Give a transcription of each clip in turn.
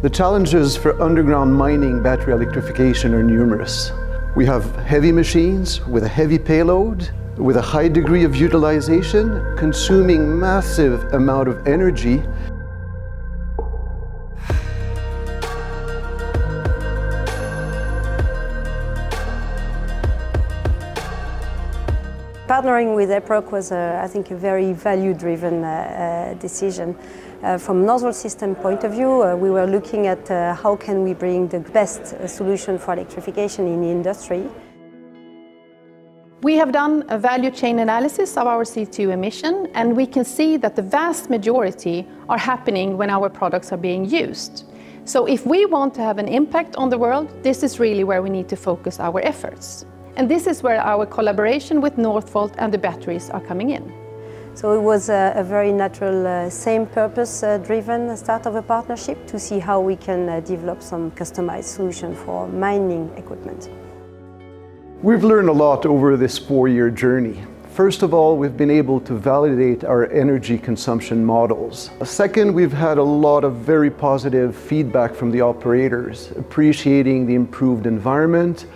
The challenges for underground mining battery electrification are numerous. We have heavy machines with a heavy payload, with a high degree of utilization, consuming massive amount of energy Partnering with Epiroc was, uh, I think, a very value-driven uh, uh, decision. Uh, from Northvolt System point of view, we were looking at how can we bring the best solution for electrification in the industry. We have done a value chain analysis of our CO2 emission and we can see that the vast majority are happening when our products are being used. So if we want to have an impact on the world, this is really where we need to focus our efforts. And this is where our collaboration with Northvolt and the batteries are coming in. So it was a, a very natural, uh, same purpose uh, driven start of a partnership to see how we can uh, develop some customized solution for mining equipment. We've learned a lot over this four-year journey. First of all, we've been able to validate our energy consumption models. Second, we've had a lot of very positive feedback from the operators, appreciating the improved environment,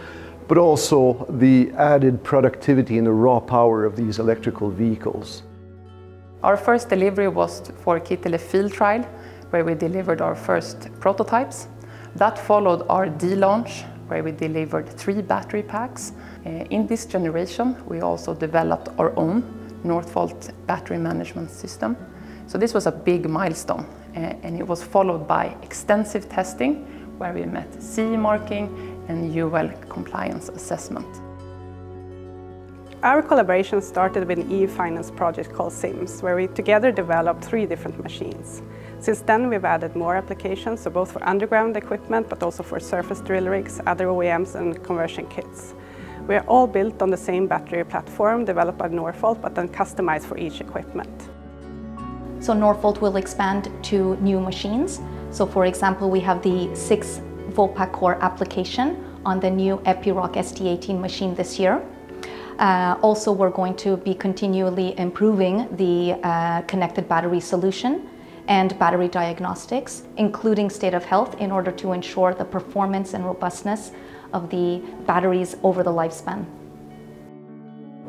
but also the added productivity and the raw power of these electrical vehicles. Our first delivery was for Kittilä field trial, where we delivered our first prototypes. That followed our D-launch, where we delivered three battery packs. Uh, in this generation, we also developed our own Northvolt battery management system. So this was a big milestone, uh, and it was followed by extensive testing, where we met CE marking and UL compliance assessment. Our collaboration started with an EU finance project called SIMS, where we together developed three different machines. Since then we've added more applications, so both for underground equipment but also for surface drill rigs, other OEMs and conversion kits. We are all built on the same battery platform developed by Northvolt but then customized for each equipment. So Northvolt will expand to new machines. So for example, we have the 6 Voltpack Core application on the new Epiroc ST18 machine this year. Uh, also, we're going to be continually improving the uh, connected battery solution and battery diagnostics, including state of health, in order to ensure the performance and robustness of the batteries over the lifespan.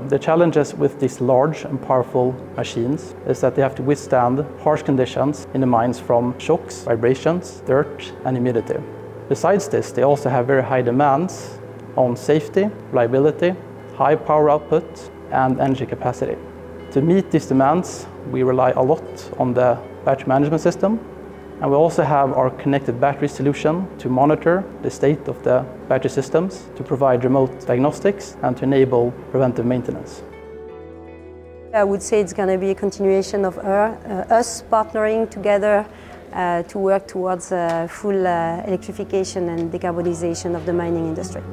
The challenges with these large and powerful machines is that they have to withstand harsh conditions in the mines from shocks, vibrations, dirt and humidity. Besides this, they also have very high demands on safety, reliability, high power output and energy capacity. To meet these demands, we rely a lot on the battery management system and we also have our connected battery solution to monitor the state of the battery systems, to provide remote diagnostics and to enable preventive maintenance. I would say it's going to be a continuation of our, uh, us partnering together uh, to work towards uh, full uh, electrification and decarbonization of the mining industry.